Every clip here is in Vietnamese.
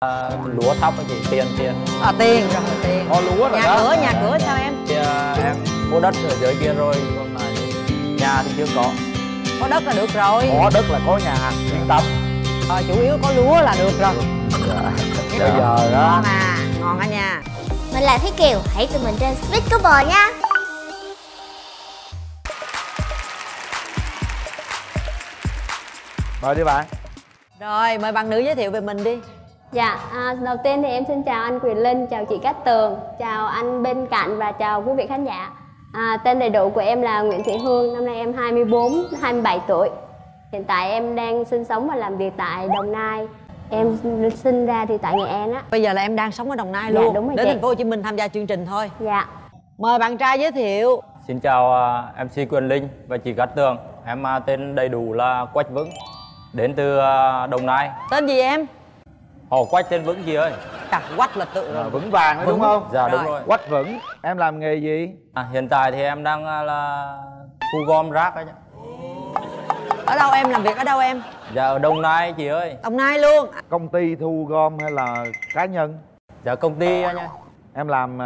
À, lúa thóc á chị tiền tiền. À tiền rồi tiền. Có lúa rồi nhà đó. cửa nhà cửa sao em? Thì à, em mua đất ở dưới kia rồi còn mà nhà thì chưa có. Có đất là được rồi. Có đất là có nhà yên tâm. Ờ, chủ yếu có lúa là được rồi. Dạ. bây giờ đó. Ngon à ngon à nha. Mình là Thúy Kiều, hãy tụi mình trên Speed Couple nha. Mời đi bạn. Rồi mời bạn nữ giới thiệu về mình đi Dạ, à, đầu tiên thì em xin chào anh Quyền Linh, chào chị Cát Tường, chào anh bên cạnh và chào quý vị khán giả. À, tên đầy đủ của em là Nguyễn Thị Hương, năm nay em 24, 27 tuổi. Hiện tại em đang sinh sống và làm việc tại Đồng Nai. Em sinh ra thì tại Nghệ An á. bây giờ là em đang sống ở đồng nai Dạ, luôn đúng rồi đến chị. thành phố hồ chí minh tham gia chương trình thôi Dạ. mời bạn trai giới thiệu xin chào à, mc quyền linh và chị cát tường em à, tên đầy đủ là quách vững đến từ à, đồng nai tên gì em họ quách tên vững chị ơi? Chặt quách là tự Rồi, vững vàng đúng không? Dạ đúng Rồi. rồi. Quách vững em làm nghề gì? À, hiện tại thì em đang à, là thu gom rác ấy chứ. Ở đâu em làm việc ở đâu em? Dạ ở đồng nai chị ơi. Đồng nai luôn. Công ty thu gom hay là cá nhân? Dạ công ty nha em làm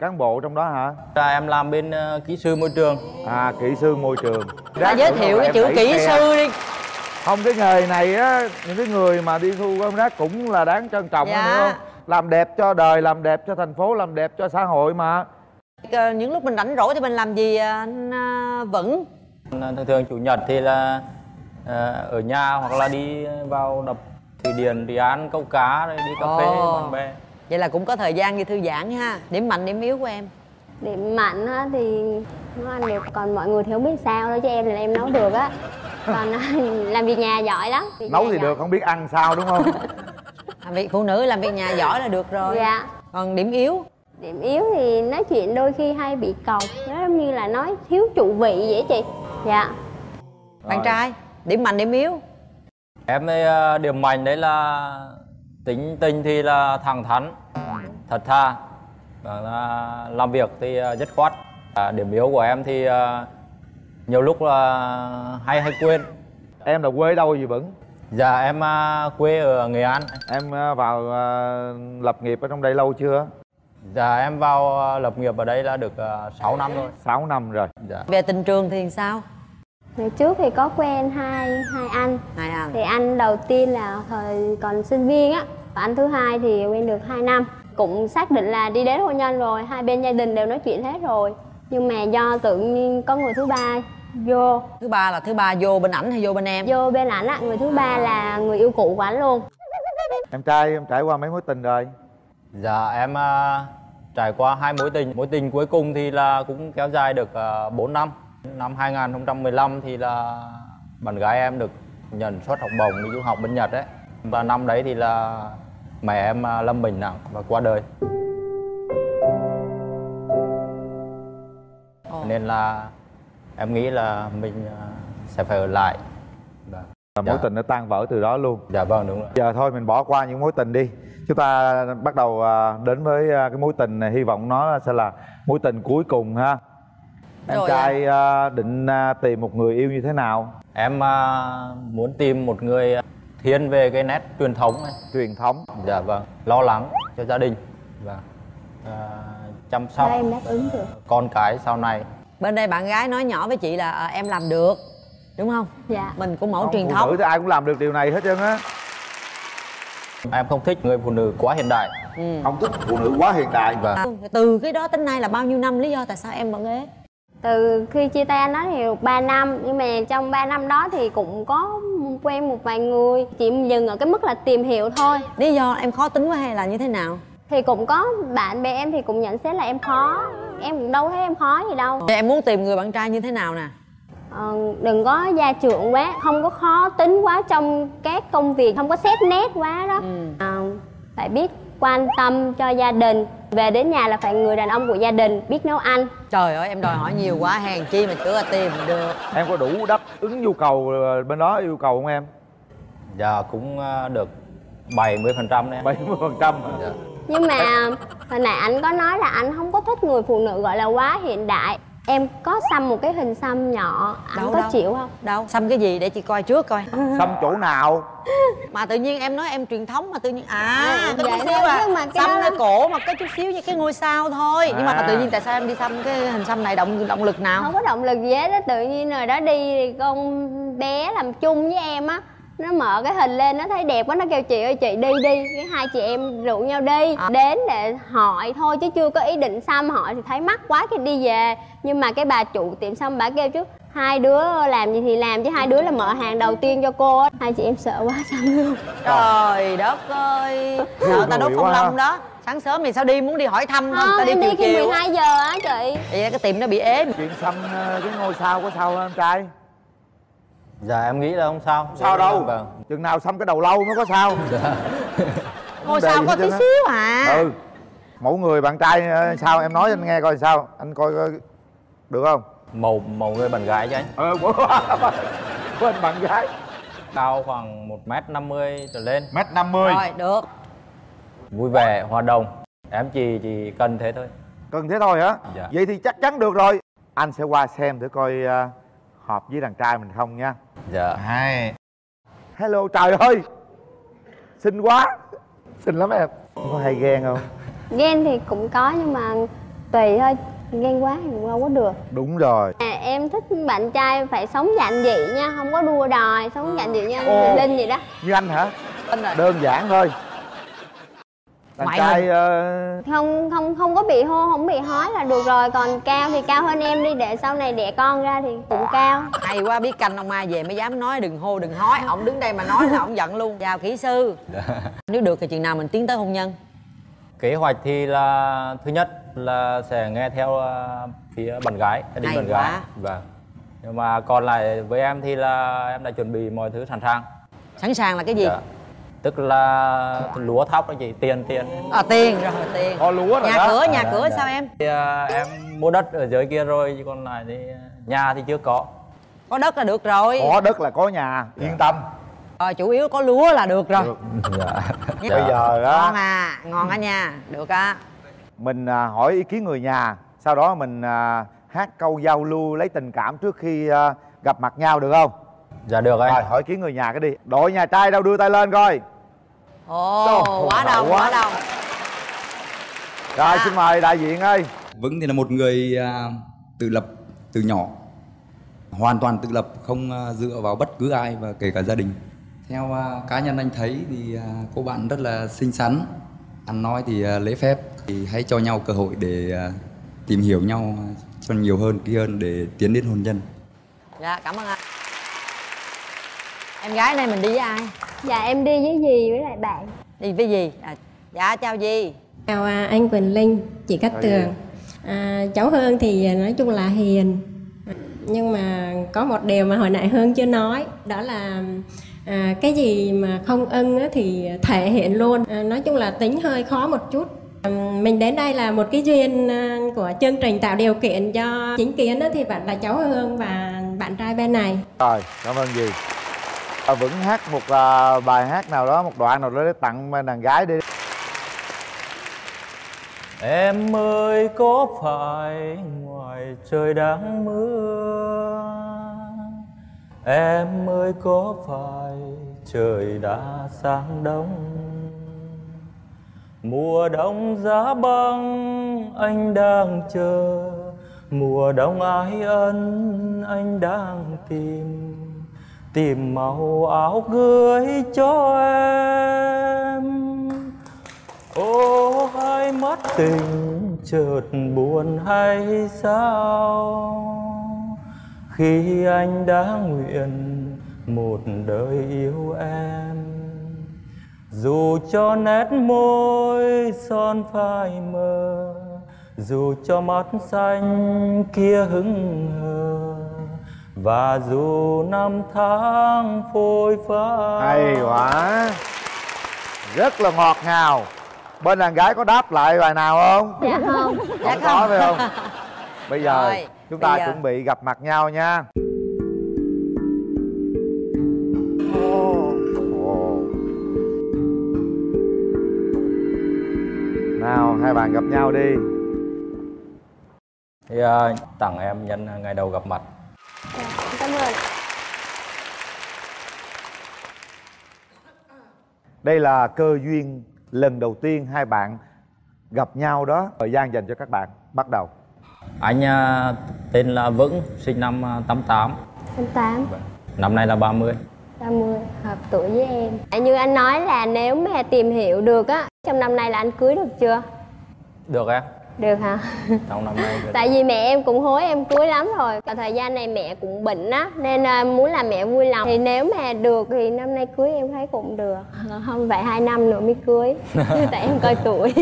cán bộ trong đó hả? Dạ, em làm bên à, kỹ sư môi trường. À kỹ sư môi trường. Đã giới thiệu cái chữ kỹ xe. sư đi không cái nghề này á những cái người mà đi thu gom rác cũng là đáng trân trọng Dạ. đúng không? Làm đẹp cho đời làm đẹp cho thành phố làm đẹp cho xã hội mà. Ờ, những lúc mình rảnh rỗi thì mình làm gì à, anh à, vững? Thường thường chủ nhật thì là ở nhà hoặc là đi vào đập thủy điện đi ăn câu cá rồi đi cà phê với bạn bè. Vậy là cũng có thời gian đi thư giãn ha. Điểm mạnh điểm yếu của em? Điểm mạnh á thì nấu ăn được, còn mọi người thì không biết sao thôi chứ em thì em nấu được á. Còn làm việc nhà giỏi lắm. Việc nấu thì giỏi. được không biết ăn sao đúng không? Làm việc phụ nữ làm việc nhà giỏi là được rồi. Dạ. còn điểm yếu? Điểm yếu thì nói chuyện đôi khi hay bị cọc Nó giống như là nói thiếu trụ vị vậy chị. Dạ. Bạn Rồi. trai điểm mạnh điểm yếu? Em ấy, à, điểm mạnh đấy là tính tình thì là thẳng thắn thật thà và là làm việc thì à, dứt khoát. À, điểm yếu của em thì à, nhiều lúc là hay hay quên. Em là quê đâu gì vững? Dạ em à, quê ở nghệ an. Em ờ, vào ờ, lập nghiệp ở trong đây lâu chưa? Dạ em vào à, lập nghiệp ở đây là được à, 6 năm rồi. 6 năm rồi. Dạ. Về tình trường thì sao? Ngày trước thì có quen hai hai anh. Hai anh. Thì anh đầu tiên là thời còn sinh viên á. Và anh thứ hai thì quen được 2 năm. Cũng xác định là đi đến hôn nhân rồi Hai bên gia đình đều nói chuyện hết rồi Nhưng mà do tự nhiên có người thứ ba vô. Thứ ba là thứ ba vô bên ảnh hay vô bên em? Vô bên ảnh á, người thứ ba là người yêu cũ của anh luôn. Em trai em trải qua mấy mối tình rồi? Dạ em à, trải qua hai mối tình. Mối tình cuối cùng thì là cũng kéo dài được uh, 4 năm. Năm 2015 thì là bạn gái em được nhận suất học bổng đi du học bên Nhật đấy Và năm đấy thì là mẹ em à, lâm bệnh nặng và qua đời Nên là em nghĩ là mình à, sẽ phải ở lại. Dạ, là mối Dạ. tình nó tan vỡ từ đó luôn. Dạ vâng đúng rồi. Giờ thôi mình bỏ qua những mối tình đi. Chúng ta bắt đầu à, đến với à, cái mối tình này. Hy vọng nó sẽ là mối tình cuối cùng ha. Em Rồi trai à, định tìm một người yêu như thế nào? Em muốn tìm một người thiên về cái nét truyền thống này. Truyền thống. Dạ vâng, lo lắng cho gia đình. Và à, chăm sóc Đây em đáp ứng được? con cái sau này. Bên đây bạn gái nói nhỏ với chị là à, em làm được đúng không? Dạ. Mình cũng mẫu Không, truyền phụ thống. nữ thì ai cũng làm được điều này hết trơn á. Em không thích người phụ nữ quá hiện đại. ừ. không thích phụ nữ quá hiện đại. Vâng. À, từ cái đó tới nay là bao nhiêu năm lý do tại sao em vẫn ế? Từ khi chia tay anh đó thì được 3 năm Nhưng mà trong 3 năm đó thì cũng có quen một vài người Chỉ dừng ở cái mức là tìm hiểu thôi. Lý do em khó tính quá hay là như thế nào? Thì cũng có bạn bè em thì cũng nhận xét là em khó Em cũng đâu thấy em khó gì đâu. Vậy em muốn tìm người bạn trai như thế nào nè? Ờ, Đừng có gia trưởng quá Không có khó tính quá trong các công việc Không có xét nét quá đó. Ừ. Ờ, Phải biết quan tâm cho gia đình. Về đến nhà là phải người đàn ông của gia đình Biết nấu ăn. Trời ơi em đòi hỏi nhiều quá hèn chi mà chưa tìm được. Em có đủ đáp ứng nhu cầu ờ, bên đó yêu cầu không em? Dạ cũng à, được 70% đấy. 70 phần trăm Dạ. Nhưng mà hồi nãy anh có nói là anh không có thích người phụ nữ gọi là quá hiện đại. Em có xăm một cái hình xăm nhỏ anh Đâu, có đâu? chịu không? Đâu xăm cái gì để chị coi trước coi. Xăm chỗ nào? Mà tự nhiên em nói em truyền thống mà tự nhiên à À, có vậy chút xíu à. mà xăm là- cổ mà có chút xíu như cái ngôi sao thôi. Nhưng mà À. tự nhiên tại sao em đi xăm cái hình xăm này động động lực nào? Không có động lực gì hết á tự nhiên rồi đó đi thì con bé làm chung với em á nó mở cái hình lên nó thấy đẹp quá nó kêu chị ơi chị đi đi cái hai chị em rủ nhau đi. À. đến để hỏi thôi chứ chưa có ý định xăm hỏi thì thấy mắc quá cái đi về. Nhưng mà cái bà chủ tiệm xăm bà kêu chứ hai đứa làm gì thì làm chứ hai đứa là mở hàng đầu tiên cho cô á. Hai chị em sợ quá xăm luôn. Trời đất ơi. Sợ ta đốt phong long đó. Sáng sớm thì sao đi muốn đi hỏi thăm thôi không ta đi chiều chiều. 12 giờ á chị. Vậy cái tiệm nó bị ế. Chuyện xăm ờ, cái ngôi sao có sao không em trai dạ em nghĩ là không sao. Sao đâu. Vâng. Chừng nào xăm cái đầu lâu mới có sao. Ngôi Vấn đề sao có tí xíu à? Ừ. Mẫu người bạn trai ờ, sao? Em nói cho anh nghe coi sao. Anh coi, coi được không? Màu màu người bạn gái chứ anh. Ờ quên bạn gái. Cao khoảng một m năm mươi trở lên. Mét năm mươi. Rồi được. Vui vẻ hòa đồng. Em chỉ chỉ cần thế thôi. Cần thế thôi hả? Dạ. vậy thì chắc chắn được rồi. Anh sẽ qua xem thử coi ờ, hợp với đàn trai mình không nha? Dạ. Hai hello trời ơi. Xinh quá. Xinh lắm em. Có hay ghen không? Ghen thì cũng có nhưng mà tùy thôi. Ghen quá thì cũng đâu có được. Đúng rồi. À, em thích bạn trai phải sống giản dị nha không có đua đòi sống giản dị như anh Ồ. Linh vậy đó. Như anh hả? Rồi. đơn giản thôi Ngoại trai hình. ờ, không không không có bị hô không bị hói là được rồi. Còn cao thì cao hơn em đi để sau này đẻ con ra thì cũng cao. Hay quá biết canh ông mai về mới dám nói đừng hô đừng hói. Ổng đứng đây mà nói là ổng giận luôn. Chào kỹ sư. Nếu được thì chừng nào mình tiến tới hôn nhân? Kế hoạch thì là thứ nhất là sẽ nghe theo ờ, phía bạn gái gia đình bạn quá. gái vâng. Nhưng mà còn lại với em thì là em đã chuẩn bị mọi thứ sẵn sàng. Sẵn sàng là cái gì? Dạ. Tức là lúa thóc đó chị tiền tiền. À tiền. Rồi tiền. Có lúa rồi nhà đó. cửa nhà Dạ, cửa dạ. sao em? Thì, ờ, em mua đất ở dưới kia rồi chứ còn lại thì ờ, nhà thì chưa có. Có đất là được rồi. Có đất là có nhà. Yên tâm. Rồi chủ yếu có lúa là được rồi. Được. dạ. Dạ. bây giờ á ngon à ngon á nha. Được á. Mình à, hỏi ý kiến người nhà. Sau đó mình à, hát câu giao lưu lấy tình cảm trước khi à, gặp mặt nhau được không dạ được anh. Rồi hỏi kiến người nhà cái đi. Đội nhà trai đâu đưa tay lên coi. Ồ Trời, quá đông quá. quá đông. Rồi À. xin mời đại diện ơi. Vững thì là một người à, tự lập từ nhỏ. Hoàn toàn tự lập không à, dựa vào bất cứ ai và kể cả gia đình. Theo à, cá nhân anh thấy thì cô bạn rất là xinh xắn. Ăn nói thì à, lễ phép. Thì hãy cho nhau cơ hội để tìm hiểu nhau cho nhiều hơn kỹ hơn để tiến đến hôn nhân. Dạ cảm ơn anh em gái này mình đi với ai dạ em đi với dì với lại bạn đi với gì à, dạ chào gì Chào à, anh Quỳnh Linh, chị Cát Chào Tường. À, cháu Hương thì à, nói chung là hiền. Nhưng mà có một điều mà hồi nãy Hương chưa nói, đó là à, cái gì mà không ưng á thì thể hiện luôn. À, nói chung là tính hơi khó một chút. À, mình đến đây là một cái duyên à, của chương trình tạo điều kiện cho chính kiến á, thì bạn là cháu Hương và bạn trai bên này. rồi cảm ơn gì à, vững hát một à, bài hát nào đó một đoạn nào đó để tặng đàn gái đi. Em ơi có phải ngoài trời đang mưa? Em ơi có phải trời đã sang đông? Mùa đông giá băng anh đang chờ. Mùa đông ái ân anh đang tìm. Tìm màu áo cưới cho em. Ô, hai mắt tình chợt buồn hay sao? Khi anh đã nguyện một đời yêu em, Dù cho nét môi son phai mờ, Dù cho mắt xanh kia hững hờ và dù năm tháng phôi phai hay quá. Rất là ngọt ngào. Bên đàn gái có đáp lại bài nào không? Dạ không. Dạ không có phải không. bây giờ Rồi, chúng bây ta giờ- chuẩn bị gặp mặt nhau nha. Ồ. nào hai bạn gặp nhau đi. Thì à, tặng em nhân ngày đầu gặp mặt Dạ, cảm ơn đây là cơ duyên lần đầu tiên hai bạn gặp nhau đó. Thời gian dành cho các bạn bắt đầu. Anh à, tên là Vững sinh năm à, 88 anh tám năm nay là 30 30 hợp tuổi với em. À, như anh nói là nếu mà tìm hiểu được á trong năm nay là anh cưới được chưa? Được em được hả? Trong năm nay tại vì mẹ em cũng hối em cưới lắm rồi. Cả thời gian này mẹ cũng bệnh á nên à, muốn làm mẹ vui lòng. Thì nếu mà được thì năm nay cưới em thấy cũng được. Không phải hai năm nữa mới cưới. Tại em coi tuổi.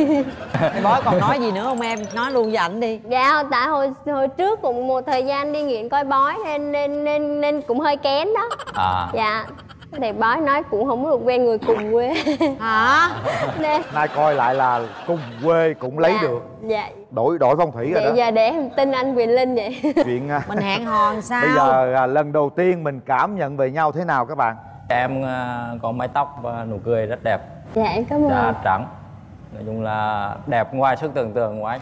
Thì bói còn nói gì nữa không em? Nói luôn với ảnh đi. Dạ tại hồi hồi trước cũng một thời gian đi nghiện coi bói nên nên nên nên cũng hơi kén đó. À. Dạ thầy bói nói cũng không được quen người cùng quê. Hả? Nên nay coi lại là cùng quê cũng lấy dạ, được. dạ. Đổi đổi phong thủy rồi vậy đó. giờ để em tin anh quyền linh vậy. Chuyện à, mình hẹn hò sao? bây giờ à, lần đầu tiên mình cảm nhận về nhau thế nào các bạn? Em à, có mái tóc và nụ cười rất đẹp. Dạ em cảm ơn. da trắng. Nói chung là đẹp ngoài sức tưởng tượng của anh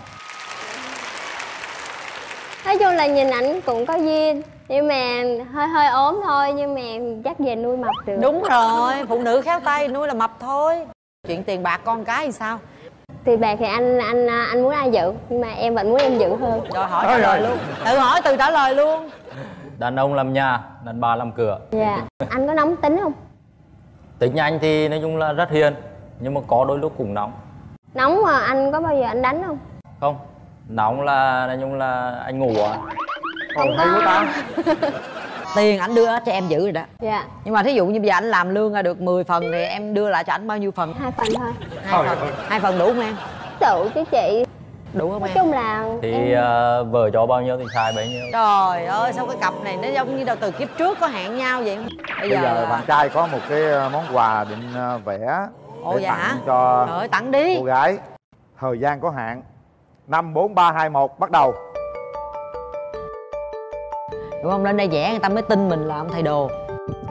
nói chung là nhìn ảnh cũng có duyên nhưng mà hơi hơi ốm thôi nhưng mà chắc về nuôi mập được. Đúng rồi phụ nữ khéo tay nuôi là mập thôi. Chuyện tiền bạc con cái thì sao? Thì bạc thì anh anh anh muốn ai giữ nhưng mà em vẫn muốn em giữ hơn. Rồi hỏi trả lời luôn. tự hỏi tự trả lời luôn. Đàn ông làm nhà đàn bà làm cửa. Dạ. Anh có nóng tính không? Tính anh thì nói chung là rất hiền nhưng mà có đôi lúc cũng nóng. Nóng mà anh có bao giờ anh đánh không? Không nóng là nói chung là anh ngủ à? Không hay quá ta. tiền ảnh đưa cho em giữ rồi đó. Dạ. Nhưng mà thí dụ như bây giờ anh làm lương ra được 10 phần thì em đưa lại cho ảnh bao nhiêu phần? Hai phần thôi. Hai phần. hai phần đủ không em? Tự chứ chị. Đủ không nói em? chung là thì em à, vợ cho bao nhiêu thì xài bấy nhiêu. Trời ơi sao cái cặp này nó giống như đâu từ kiếp trước có hẹn nhau vậy? Bây bây giờ giờ bạn trai có một cái à, món quà định à, vẽ Ồ, để dạ tặng hả? cho trời ơi tặng đi. cô gái. Thời gian có hạn năm bốn ba hai một bắt đầu. Đúng không? Lên đây vẽ người ta mới tin mình là ông thầy đồ.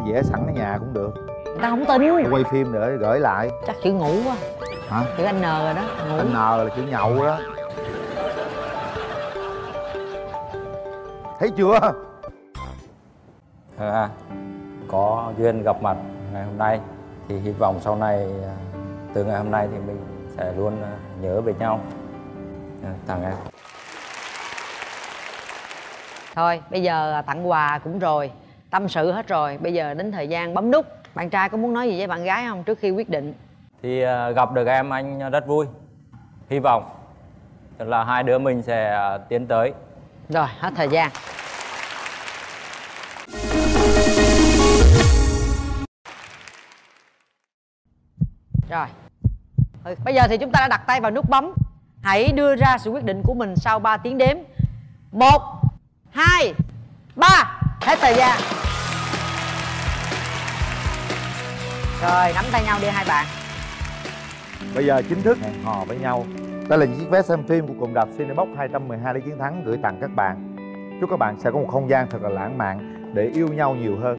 Vẽ sẵn ở nhà cũng được. Người ta không tin. Quay phim để gửi lại. Chắc chữ ngủ quá. Hả? Chữ anh n rồi đó ngủ. Anh n là chữ nhậu đó. Thấy chưa? À, có duyên gặp mặt ngày hôm nay thì hy vọng sau này à, từ ngày hôm nay thì mình sẽ luôn à, nhớ về nhau tặng em thôi bây giờ tặng quà cũng rồi tâm sự hết rồi. Bây giờ đến thời gian bấm nút. Bạn trai có muốn nói gì với bạn gái không trước khi quyết định? Thì à, gặp được em anh rất vui. Hy vọng là hai đứa mình sẽ à, tiến tới. Rồi hết thời gian. Rồi. Ừ, bây giờ thì chúng ta đã đặt tay vào nút bấm hãy đưa ra sự quyết định của mình sau 3 tiếng đếm. Một, hai, ba. Hết thời gian. Rồi, nắm tay nhau đi hai bạn. Bây giờ chính thức hẹn hò với nhau. Đây là những chiếc vé xem phim của cộng đạp Cinebox 212 để chiến thắng gửi tặng các bạn. Chúc các bạn sẽ có một không gian thật là lãng mạn để yêu nhau nhiều hơn.